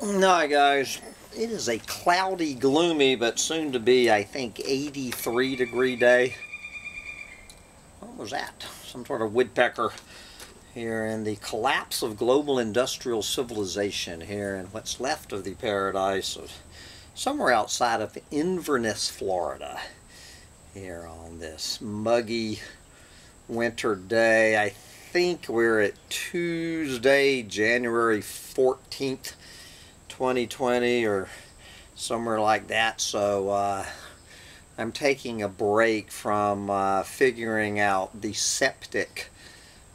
Hi guys, it is a cloudy, gloomy, but soon to be, I think, 83 degree day. What was that? Some sort of woodpecker here in the collapse of global industrial civilization here in what's left of the paradise of somewhere outside of Inverness, Florida. Here on this muggy winter day. I think we're at Tuesday, January 14th, 2020 or somewhere like that. So uh, I'm taking a break from uh, figuring out the septic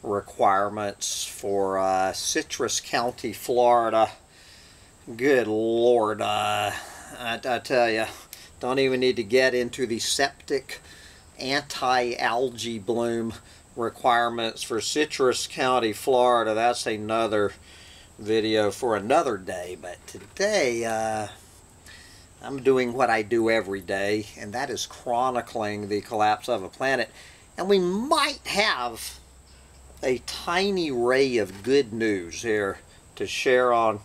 requirements for uh, Citrus County, Florida. Good Lord, uh, I, I tell you, don't even need to get into the septic anti-algae bloom requirements for Citrus County, Florida. That's another video for another day, but today uh, I'm doing what I do every day, and that is chronicling the collapse of a planet. And we might have a tiny ray of good news here to share on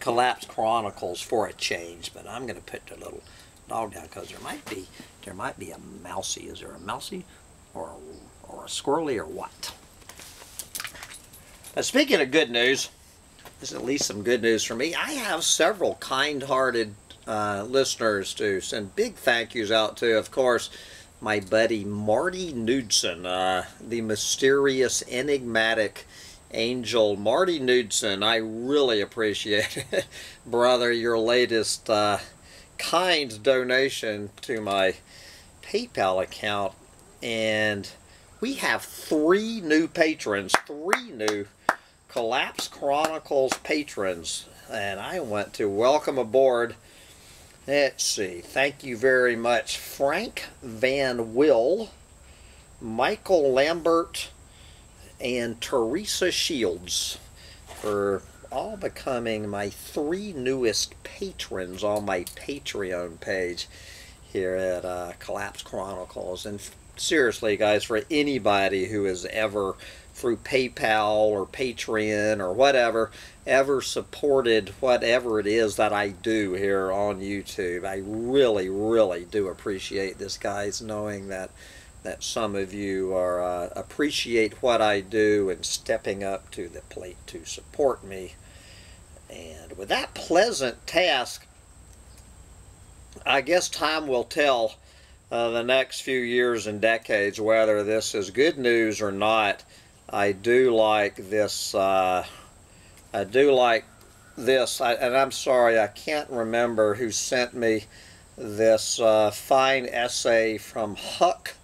Collapse Chronicles for a change, but I'm going to put the little dog down because there might be there might be a mousy. Is there a mousy or a, or a squirrely or what? Now, speaking of good news, this is at least some good news for me. I have several kind-hearted uh, listeners to send big thank yous out to. Of course, my buddy Marty Knudsen, uh, the mysterious, enigmatic angel Marty Knudsen. I really appreciate it, brother. Your latest uh, kind donation to my PayPal account, and we have three new patrons, three new Collapse Chronicles patrons, and I want to welcome aboard. Let's see. Thank you very much, Frank Van Will, Michael Lambert, and Teresa Shields for all becoming my three newest patrons on my Patreon page here at uh, Collapse Chronicles. And seriously, guys, for anybody who has ever through PayPal or Patreon or whatever, ever supported whatever it is that I do here on YouTube. I really, really do appreciate this, guys, knowing that that some of you are uh, appreciate what I do and stepping up to the plate to support me. And with that pleasant task, I guess time will tell uh, the next few years and decades whether this is good news or not. I do like this. Uh, I do like this, I, and I'm sorry I can't remember who sent me this uh, fine essay from Huck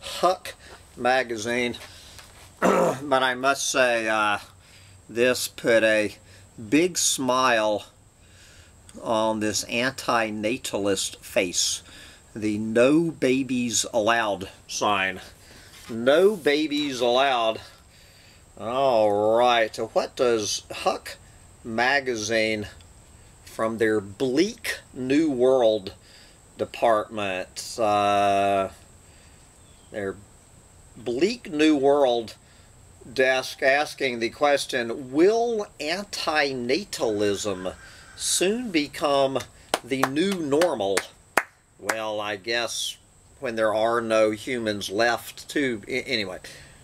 Huck magazine, but I must say uh, this put a big smile on this anti-natalist face. The no babies allowed sign. No babies allowed. All right. What does Huck magazine from their bleak new world department, uh, their bleak new world desk asking the question, will antinatalism soon become the new normal? Well, I guess when there are no humans left to anyway.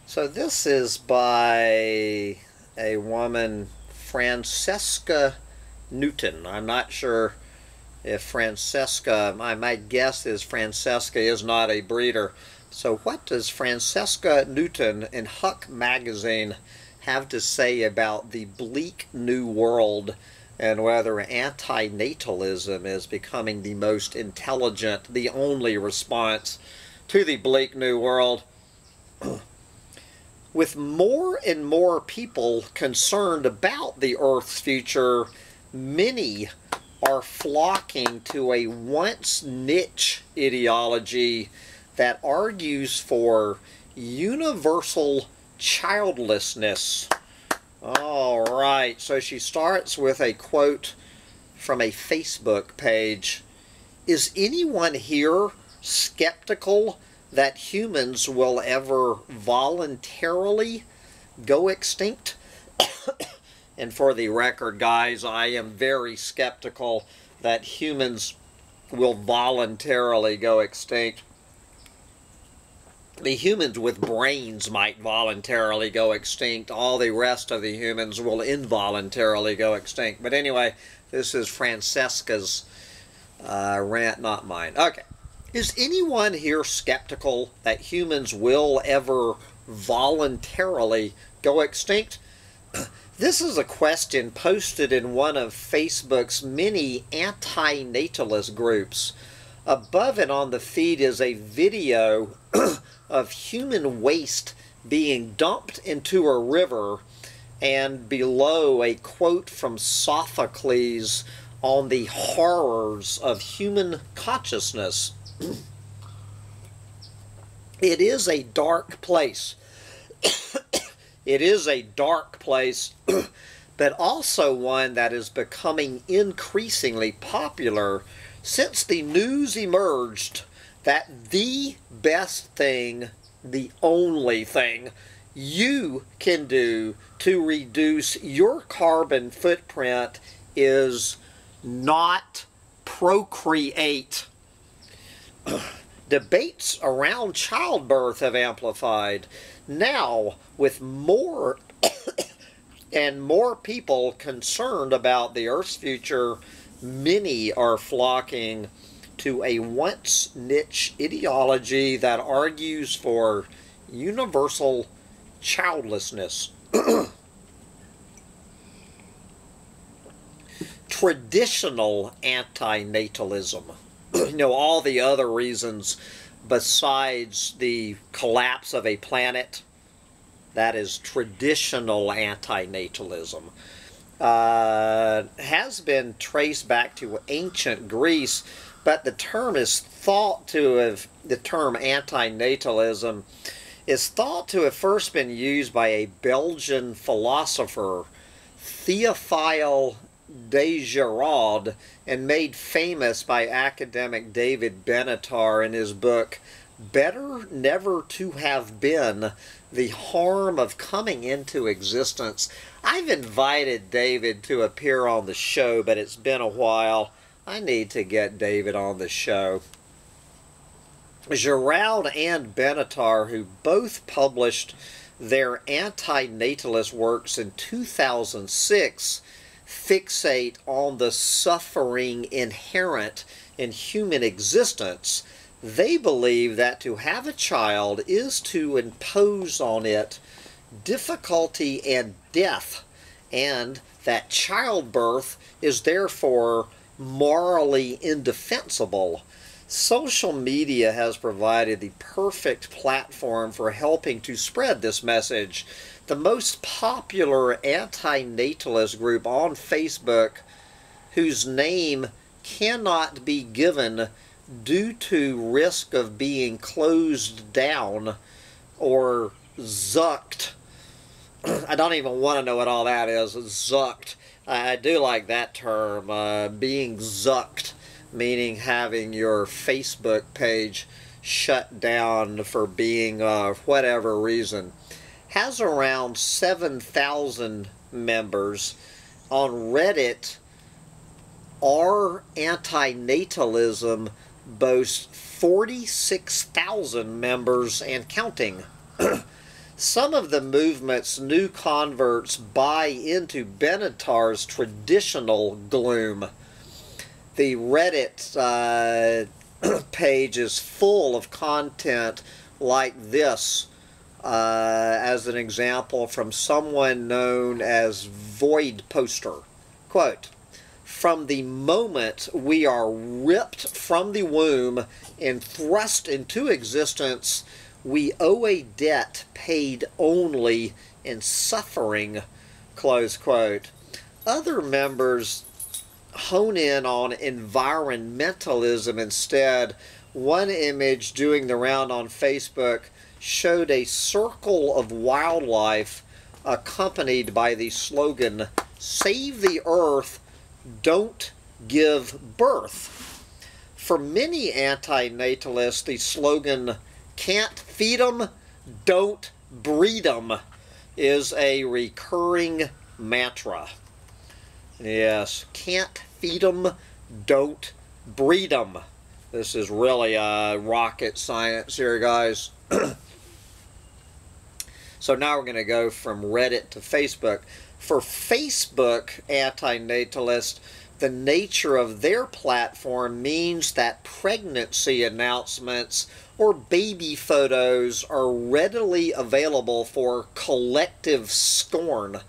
So this is by a woman Francesca Newton. I'm not sure if Francesca my, my guess is Francesca is not a breeder. So what does Francesca Newton in Huck magazine have to say about the bleak new world and whether antinatalism is becoming the most intelligent, the only response to the bleak new world. With more and more people concerned about the Earth's future, many are flocking to a once niche ideology that argues for universal childlessness all right, so she starts with a quote from a Facebook page. Is anyone here skeptical that humans will ever voluntarily go extinct? And for the record, guys, I am very skeptical that humans will voluntarily go extinct. The humans with brains might voluntarily go extinct. All the rest of the humans will involuntarily go extinct. But anyway, this is Francesca's uh, rant, not mine. Okay. Is anyone here skeptical that humans will ever voluntarily go extinct? This is a question posted in one of Facebook's many anti-natalist groups. Above it on the feed is a video of human waste being dumped into a river and below a quote from Sophocles on the horrors of human consciousness. it is a dark place. it is a dark place, but also one that is becoming increasingly popular since the news emerged that the best thing, the only thing you can do to reduce your carbon footprint is not procreate. Debates around childbirth have amplified. Now, with more and more people concerned about the Earth's future, many are flocking to a once niche ideology that argues for universal childlessness. Traditional antinatalism. you know, all the other reasons besides the collapse of a planet, that is traditional antinatalism, uh, has been traced back to ancient Greece, but the term is thought to have, the term antinatalism is thought to have first been used by a Belgian philosopher, Theophile de and made famous by academic David Benatar in his book, Better Never to Have Been, The Harm of Coming into Existence. I've invited David to appear on the show, but it's been a while. I need to get David on the show. Giraud and Benatar, who both published their anti-natalist works in 2006, fixate on the suffering inherent in human existence. They believe that to have a child is to impose on it difficulty and death, and that childbirth is therefore morally indefensible. Social media has provided the perfect platform for helping to spread this message. The most popular anti-natalist group on Facebook, whose name cannot be given due to risk of being closed down or zucked. I don't even want to know what all that is. Zucked. I do like that term, uh, being zucked meaning having your Facebook page shut down for being uh, whatever reason, has around 7,000 members. On Reddit, our antinatalism boasts 46,000 members and counting. Some of the movement's new converts buy into Benatar's traditional gloom the Reddit uh, page is full of content like this uh, as an example from someone known as Void Poster. Quote, from the moment we are ripped from the womb and thrust into existence, we owe a debt paid only in suffering, close quote. Other members hone in on environmentalism instead. One image doing the round on Facebook showed a circle of wildlife accompanied by the slogan, Save the Earth, Don't Give Birth. For many anti-natalists, the slogan, Can't feed 'em, don't breed 'em, is a recurring mantra. Yes, can't feed 'em, don't breed 'em. This is really uh, rocket science here, guys. so now we're going to go from Reddit to Facebook. For Facebook anti-natalist, the nature of their platform means that pregnancy announcements or baby photos are readily available for collective scorn.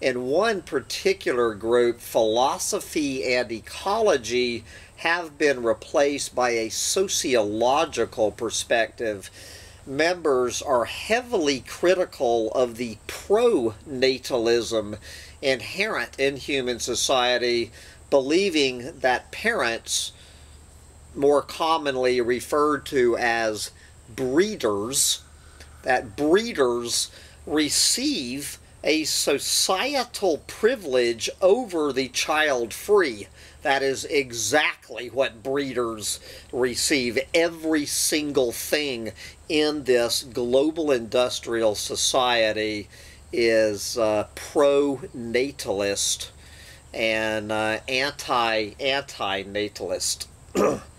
In one particular group, philosophy and ecology have been replaced by a sociological perspective. Members are heavily critical of the pro-natalism inherent in human society, believing that parents, more commonly referred to as breeders, that breeders receive a societal privilege over the child free. That is exactly what breeders receive. Every single thing in this global industrial society is uh, pro-natalist and uh, anti anti natalist.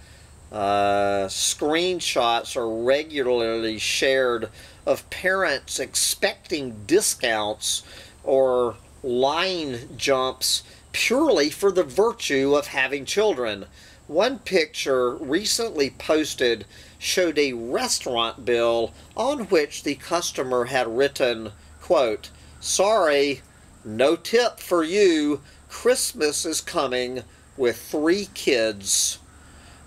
uh, screenshots are regularly shared of parents expecting discounts or line jumps purely for the virtue of having children. One picture recently posted showed a restaurant bill on which the customer had written, quote, Sorry, no tip for you. Christmas is coming with three kids.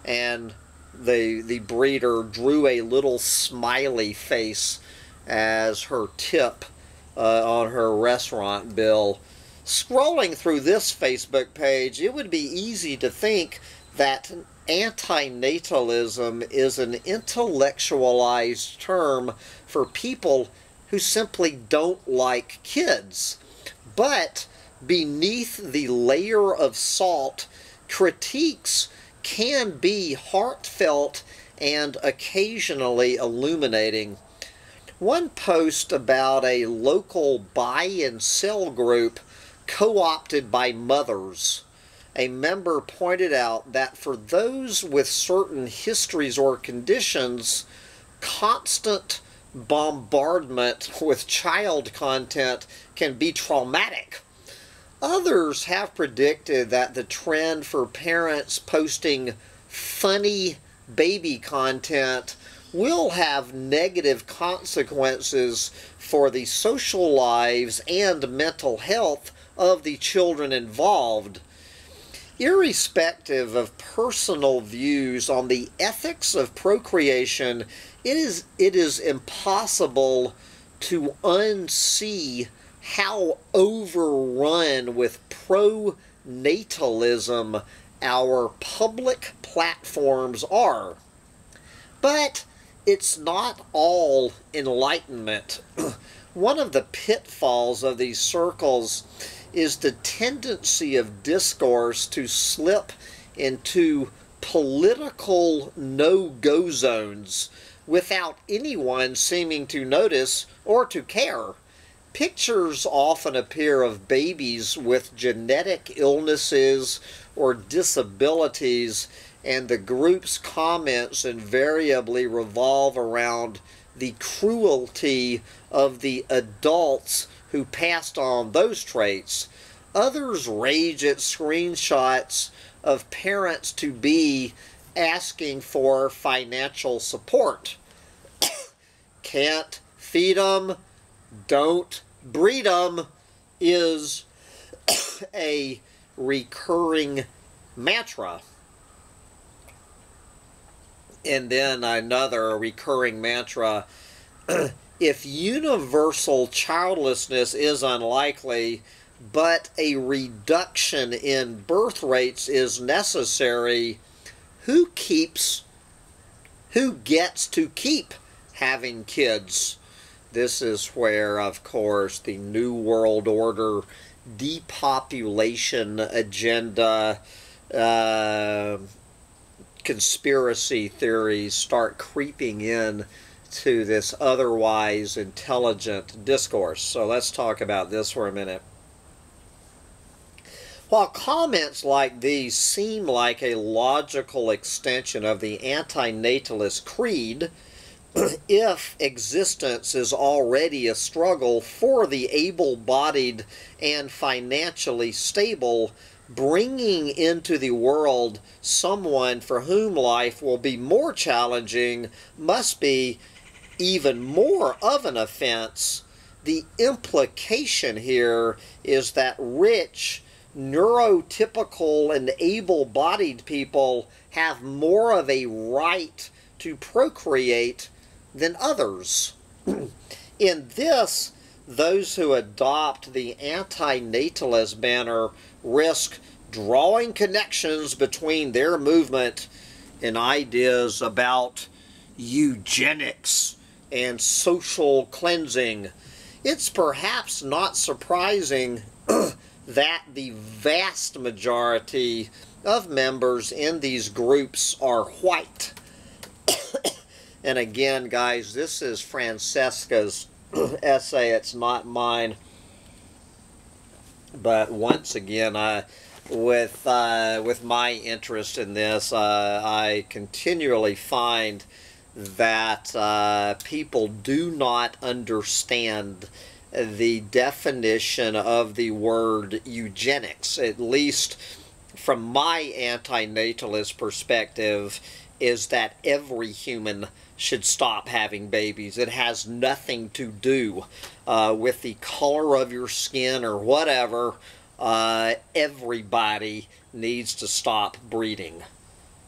And the, the breeder drew a little smiley face as her tip uh, on her restaurant bill. Scrolling through this Facebook page, it would be easy to think that antinatalism is an intellectualized term for people who simply don't like kids. But beneath the layer of salt, critiques can be heartfelt and occasionally illuminating. One post about a local buy and sell group co-opted by mothers. A member pointed out that for those with certain histories or conditions, constant bombardment with child content can be traumatic. Others have predicted that the trend for parents posting funny baby content will have negative consequences for the social lives and mental health of the children involved. Irrespective of personal views on the ethics of procreation, it is, it is impossible to unsee how overrun with pro-natalism our public platforms are. But it's not all enlightenment. One of the pitfalls of these circles is the tendency of discourse to slip into political no-go zones without anyone seeming to notice or to care. Pictures often appear of babies with genetic illnesses or disabilities and the group's comments invariably revolve around the cruelty of the adults who passed on those traits. Others rage at screenshots of parents to be asking for financial support. Can't feed them, don't breed them is a recurring mantra. And then another recurring mantra if universal childlessness is unlikely, but a reduction in birth rates is necessary, who keeps, who gets to keep having kids? This is where, of course, the New World Order depopulation agenda, uh, conspiracy theories start creeping in to this otherwise intelligent discourse. So let's talk about this for a minute. While comments like these seem like a logical extension of the antinatalist creed, if existence is already a struggle for the able bodied and financially stable, bringing into the world someone for whom life will be more challenging must be even more of an offense. The implication here is that rich, neurotypical and able-bodied people have more of a right to procreate than others. In this, those who adopt the antinatalist banner risk drawing connections between their movement and ideas about eugenics and social cleansing. It's perhaps not surprising that the vast majority of members in these groups are white. And again, guys, this is Francesca's essay. It's not mine. But once again, I, with uh, with my interest in this, uh, I continually find that uh, people do not understand the definition of the word eugenics, at least from my antinatalist perspective, is that every human should stop having babies. It has nothing to do uh, with the color of your skin or whatever. Uh, everybody needs to stop breeding.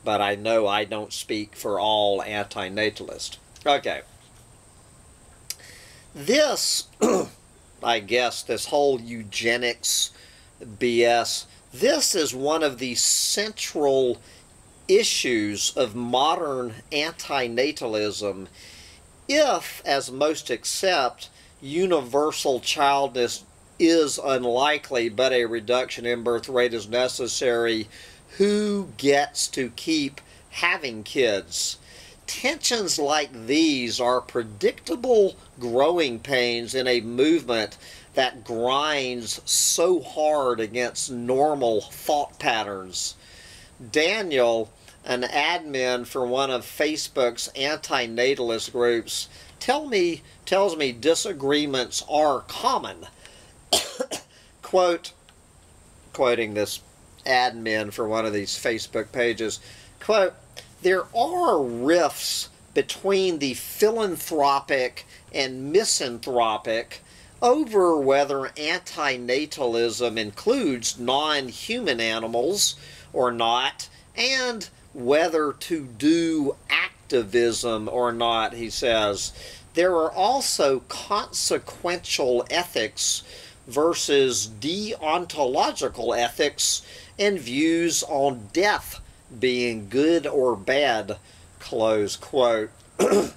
But I know I don't speak for all antinatalists. Okay. This I guess, this whole eugenics BS. This is one of the central issues of modern antinatalism if, as most accept, universal childness is unlikely but a reduction in birth rate is necessary, who gets to keep having kids? tensions like these are predictable growing pains in a movement that grinds so hard against normal thought patterns. Daniel, an admin for one of Facebook's antinatalist groups, tell me tells me disagreements are common. Quote, quoting this admin for one of these Facebook pages, quote, there are rifts between the philanthropic and misanthropic over whether antinatalism includes non-human animals or not, and whether to do activism or not, he says. There are also consequential ethics versus deontological ethics and views on death being good or bad, close quote.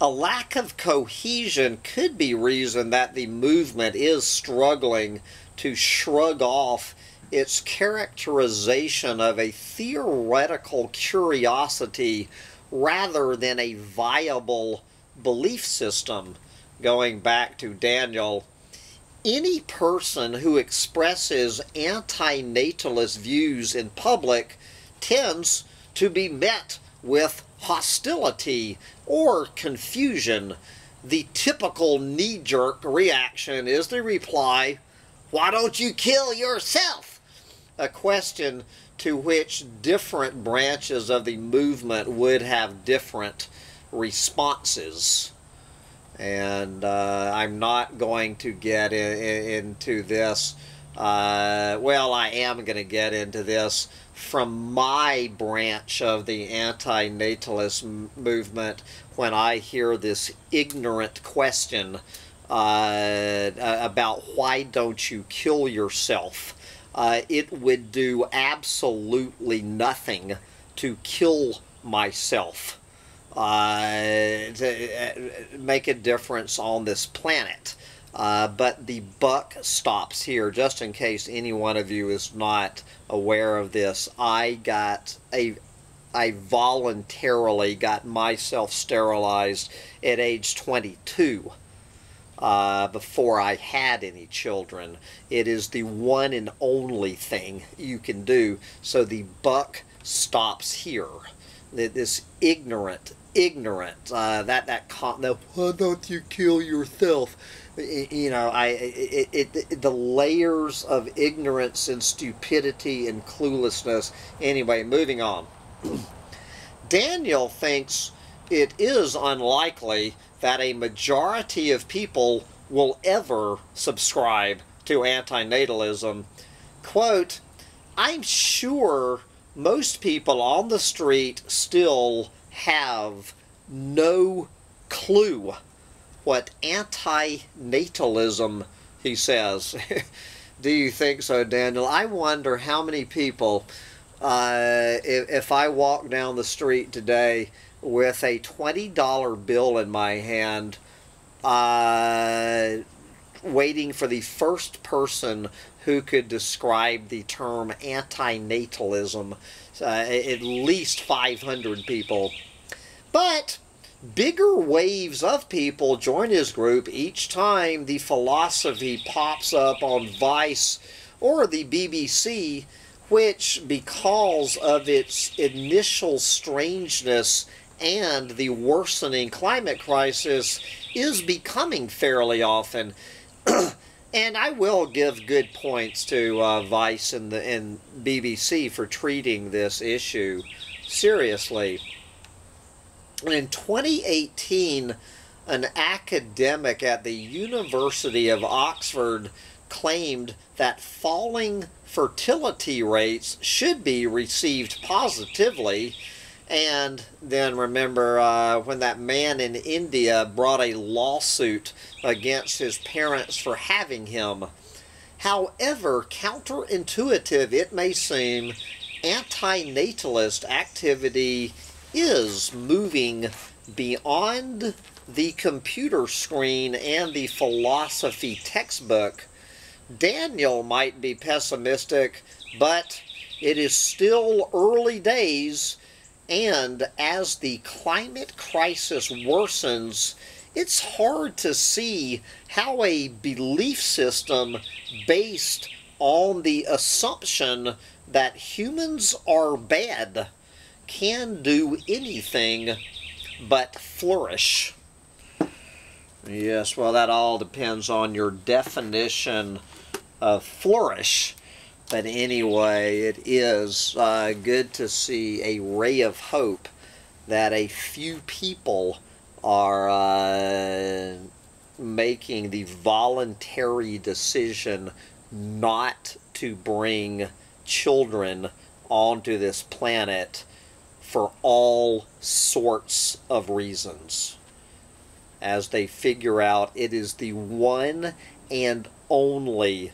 A lack of cohesion could be reason that the movement is struggling to shrug off its characterization of a theoretical curiosity rather than a viable belief system. Going back to Daniel any person who expresses antinatalist views in public tends to be met with hostility or confusion. The typical knee-jerk reaction is the reply, why don't you kill yourself? A question to which different branches of the movement would have different responses and uh, I'm not going to get in, in, into this. Uh, well, I am going to get into this from my branch of the antinatalist movement when I hear this ignorant question uh, about why don't you kill yourself. Uh, it would do absolutely nothing to kill myself uh, to uh, make a difference on this planet. Uh, but the buck stops here, just in case any one of you is not aware of this. I got a I voluntarily got myself sterilized at age 22 uh, before I had any children. It is the one and only thing you can do. So the buck stops here. This ignorant, ignorant, uh, that that con- why don't you kill yourself? You know, I it, it, it, the layers of ignorance and stupidity and cluelessness. Anyway, moving on. Daniel thinks it is unlikely that a majority of people will ever subscribe to antinatalism. Quote, I'm sure most people on the street still have no clue what antinatalism, he says. Do you think so, Daniel? I wonder how many people, uh, if, if I walk down the street today with a $20 bill in my hand, uh, waiting for the first person who could describe the term antinatalism. Uh, at least 500 people. But bigger waves of people join his group each time the philosophy pops up on Vice or the BBC, which, because of its initial strangeness and the worsening climate crisis is becoming fairly often. and I will give good points to uh, Vice and the and BBC for treating this issue seriously. In 2018, an academic at the University of Oxford claimed that falling fertility rates should be received positively and then remember uh, when that man in India brought a lawsuit against his parents for having him. However counterintuitive it may seem, antinatalist activity is moving beyond the computer screen and the philosophy textbook. Daniel might be pessimistic, but it is still early days and as the climate crisis worsens, it's hard to see how a belief system based on the assumption that humans are bad can do anything but flourish. Yes, well, that all depends on your definition of flourish. But anyway, it is uh, good to see a ray of hope that a few people are uh, making the voluntary decision not to bring children onto this planet for all sorts of reasons. As they figure out it is the one and only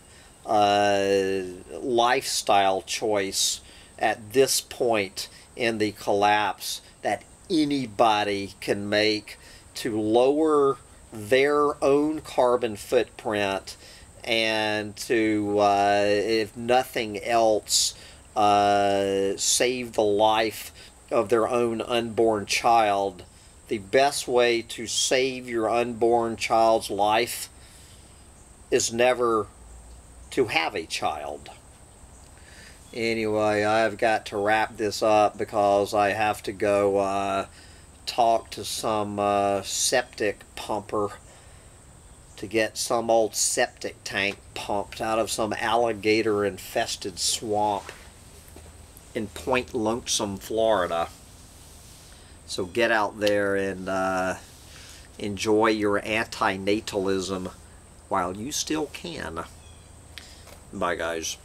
uh, lifestyle choice at this point in the collapse that anybody can make to lower their own carbon footprint and to, uh, if nothing else, uh, save the life of their own unborn child. The best way to save your unborn child's life is never to have a child. Anyway, I've got to wrap this up because I have to go uh, talk to some uh, septic pumper to get some old septic tank pumped out of some alligator infested swamp in Point Lonesome, Florida. So get out there and uh, enjoy your antinatalism while you still can. Bye, guys.